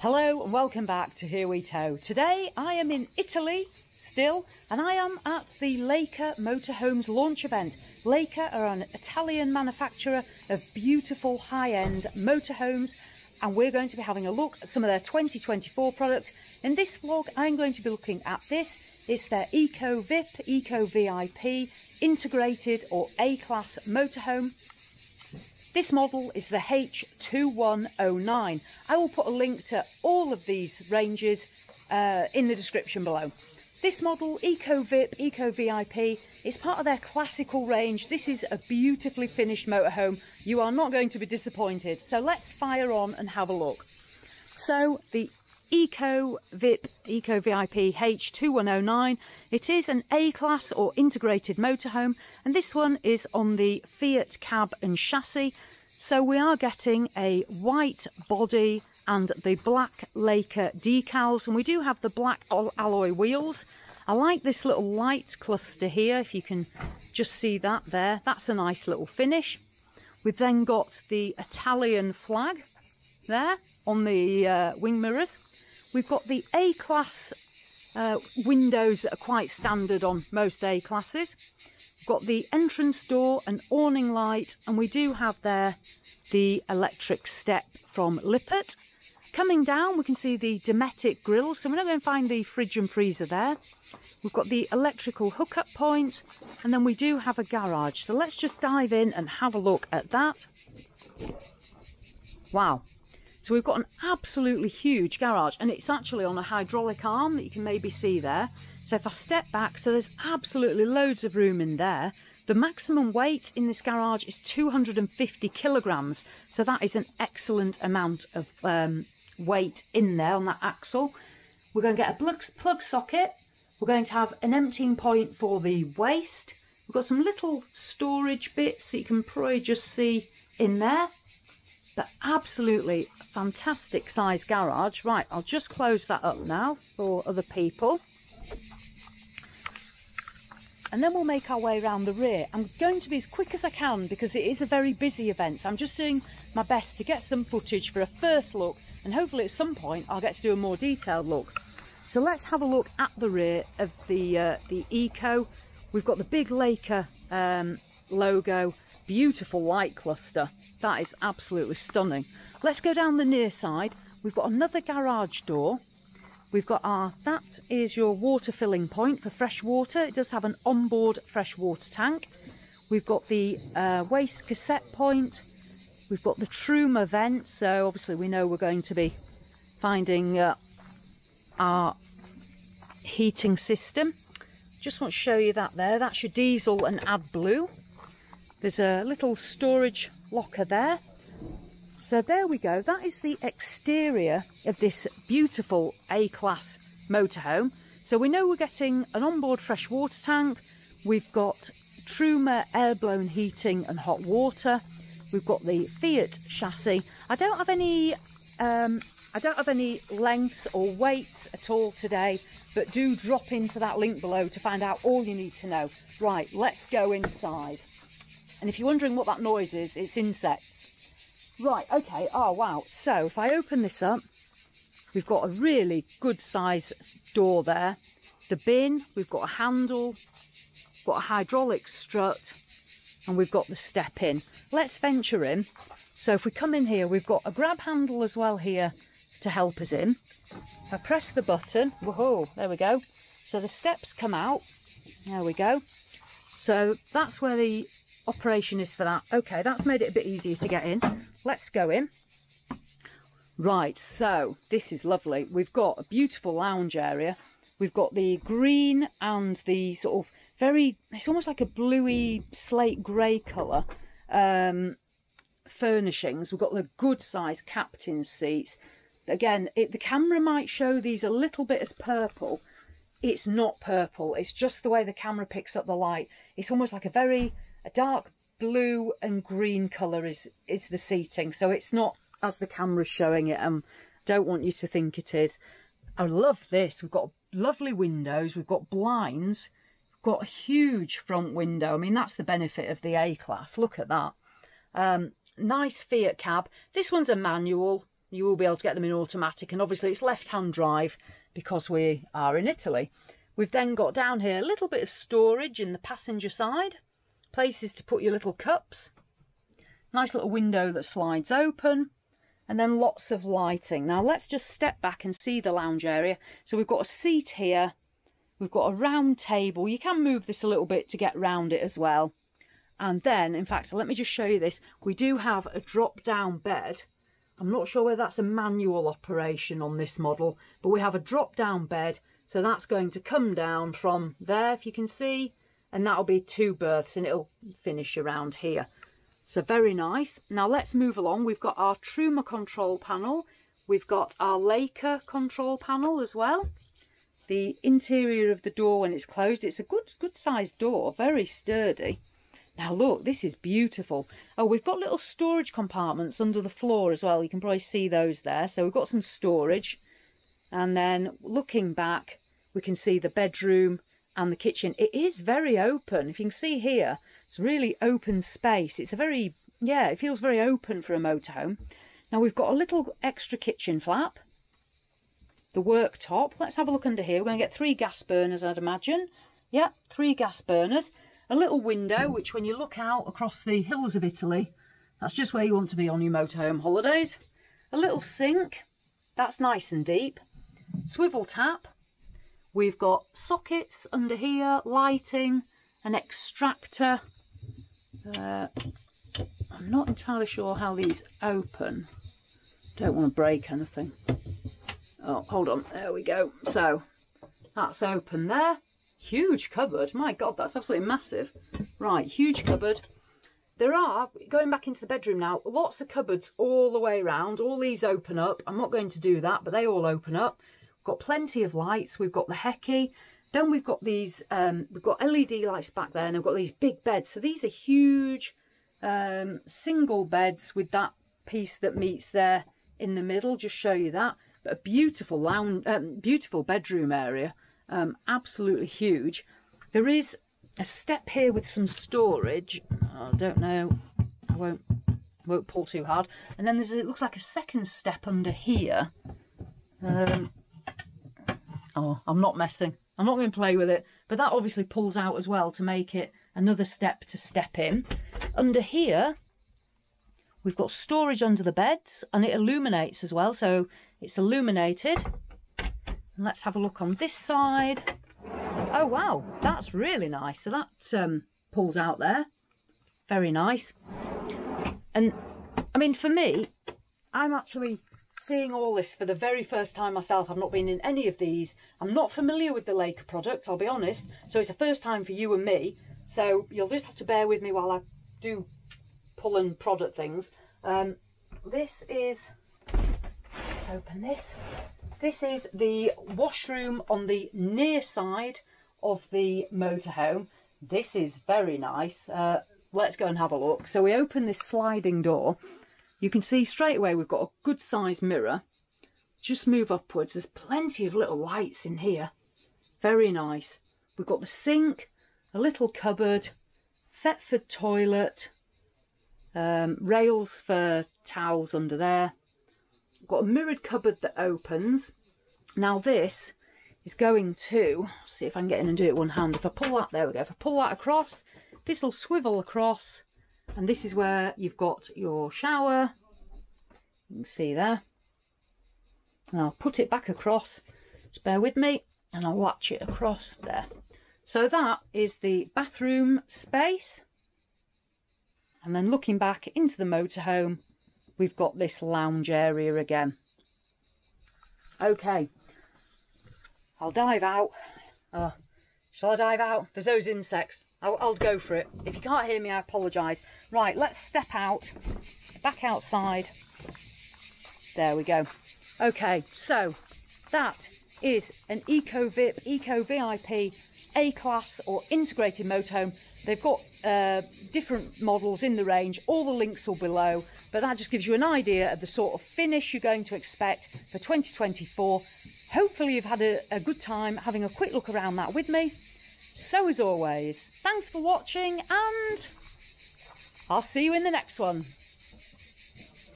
Hello and welcome back to Here We Tow. Today I am in Italy still and I am at the Laika Motorhomes launch event. Laika are an Italian manufacturer of beautiful high-end motorhomes and we're going to be having a look at some of their 2024 products. In this vlog I'm going to be looking at this. It's their Eco VIP, Eco VIP, integrated or A-class motorhome this model is the H2109. I will put a link to all of these ranges uh, in the description below. This model, Eco VIP, Eco VIP, is part of their classical range. This is a beautifully finished motorhome. You are not going to be disappointed. So let's fire on and have a look. So the Eco VIP, Eco VIP H2109. It is an A-class or integrated motorhome and this one is on the Fiat cab and chassis. So we are getting a white body and the black Laika decals and we do have the black alloy wheels. I like this little light cluster here, if you can just see that there. That's a nice little finish. We've then got the Italian flag there on the uh, wing mirrors. We've got the A-class uh, windows that are quite standard on most A-classes. We've got the entrance door and awning light and we do have there the electric step from Lippert. Coming down we can see the Dometic grill so we're not going to find the fridge and freezer there. We've got the electrical hookup point and then we do have a garage. So let's just dive in and have a look at that. Wow, so we've got an absolutely huge garage and it's actually on a hydraulic arm that you can maybe see there. So if I step back, so there's absolutely loads of room in there. The maximum weight in this garage is 250 kilograms. So that is an excellent amount of um, weight in there on that axle. We're going to get a plug, plug socket. We're going to have an emptying point for the waste. We've got some little storage bits that you can probably just see in there but absolutely fantastic size garage. Right, I'll just close that up now for other people. And then we'll make our way around the rear. I'm going to be as quick as I can because it is a very busy event. So I'm just doing my best to get some footage for a first look and hopefully at some point I'll get to do a more detailed look. So let's have a look at the rear of the, uh, the Eco. We've got the big Laika um, logo beautiful light cluster. That is absolutely stunning. Let's go down the near side. We've got another garage door. We've got our, that is your water filling point for fresh water. It does have an onboard fresh water tank. We've got the uh, waste cassette point. We've got the Truma vent. So obviously we know we're going to be finding uh, our heating system. Just want to show you that there. That's your diesel and AdBlue. There's a little storage locker there. So there we go. That is the exterior of this beautiful A-class motorhome. So we know we're getting an onboard fresh water tank. We've got Truma air-blown heating and hot water. We've got the Fiat chassis. I don't have any um, I don't have any lengths or weights at all today, but do drop into that link below to find out all you need to know. Right, let's go inside. And if you're wondering what that noise is, it's insects. Right, okay, oh wow. So if I open this up, we've got a really good size door there. The bin, we've got a handle, got a hydraulic strut, and we've got the step in. Let's venture in. So if we come in here, we've got a grab handle as well here to help us in. I press the button, whoa, there we go. So the steps come out, there we go. So that's where the operation is for that. Okay, that's made it a bit easier to get in. Let's go in. Right, so this is lovely. We've got a beautiful lounge area. We've got the green and the sort of very, it's almost like a bluey slate grey colour um, furnishings. We've got the good size captain seats. Again, it, the camera might show these a little bit as purple. It's not purple. It's just the way the camera picks up the light. It's almost like a very a dark blue and green colour is, is the seating. So it's not as the camera's showing it. Um, don't want you to think it is. I love this. We've got lovely windows. We've got blinds. We've got a huge front window. I mean, that's the benefit of the A-Class. Look at that. Um, nice Fiat cab. This one's a manual. you will be able to get them in automatic and obviously it's left-hand drive because we are in Italy. We've then got down here a little bit of storage in the passenger side, places to put your little cups, nice little window that slides open, and then lots of lighting. Now let's just step back and see the lounge area. So we've got a seat here, we've got a round table. You can move this a little bit to get round it as well. And then, in fact, let me just show you this. We do have a drop-down bed. I'm not sure whether that's a manual operation on this model, but we have a drop-down bed. So that's going to come down from there, if you can see, and that'll be two berths and it'll finish around here. So very nice. Now let's move along. We've got our Truma control panel. We've got our Laika control panel as well. The interior of the door when it's closed, it's a good, good sized door, very sturdy. Now look, this is beautiful. Oh, we've got little storage compartments under the floor as well. You can probably see those there. So we've got some storage. And then looking back, we can see the bedroom and the kitchen. It is very open. If you can see here, it's really open space. It's a very, yeah, it feels very open for a motorhome. Now we've got a little extra kitchen flap. The worktop. Let's have a look under here. We're going to get three gas burners, I'd imagine. Yeah, three gas burners. A little window, which when you look out across the hills of Italy, that's just where you want to be on your motorhome holidays. A little sink. That's nice and deep. Swivel tap. We've got sockets under here, lighting, an extractor, uh, I'm not entirely sure how these open. Don't want to break anything. Oh, hold on. There we go. So, that's open there. Huge cupboard. My God, that's absolutely massive. Right, huge cupboard. There are, going back into the bedroom now, lots of cupboards all the way around. All these open up. I'm not going to do that, but they all open up. We've got plenty of lights. We've got the Heki. Then we've got these, um, we've got LED lights back there and we've got these big beds. So these are huge um, single beds with that piece that meets there in the middle. Just show you that. But a beautiful lounge, um, beautiful bedroom area. Um, absolutely huge. There is a step here with some storage. I don't know. I won't won't pull too hard. And then there's a, it looks like a second step under here. Um, oh, I'm not messing. I'm not going to play with it, but that obviously pulls out as well to make it another step to step in. Under here, we've got storage under the beds and it illuminates as well, so it's illuminated. Let's have a look on this side. Oh wow, that's really nice. So that um, pulls out there. Very nice. And I mean, for me, I'm actually seeing all this for the very first time myself. I've not been in any of these. I'm not familiar with the Laika product, I'll be honest. So it's the first time for you and me. So you'll just have to bear with me while I do pull and prod at things. Um, this is, let's open this. This is the washroom on the near side of the motorhome. This is very nice. Uh, let's go and have a look. So we open this sliding door you can see straight away we've got a good sized mirror. Just move upwards. There's plenty of little lights in here. Very nice. We've got the sink, a little cupboard, Thetford toilet, um, rails for towels under there. Got a mirrored cupboard that opens. Now this is going to, see if I can get in and do it one hand. If I pull that, there we go. If I pull that across, this will swivel across and this is where you've got your shower you can see there and I'll put it back across just bear with me and I'll latch it across there so that is the bathroom space and then looking back into the motorhome we've got this lounge area again okay I'll dive out uh, shall I dive out there's those insects I'll, I'll go for it. If you can't hear me, I apologise. Right, let's step out, back outside. There we go. Okay, so that is an Eco VIP, Eco VIP A-Class or integrated motorhome. They've got uh, different models in the range. All the links are below, but that just gives you an idea of the sort of finish you're going to expect for 2024. Hopefully you've had a, a good time having a quick look around that with me. So as always, thanks for watching and I'll see you in the next one.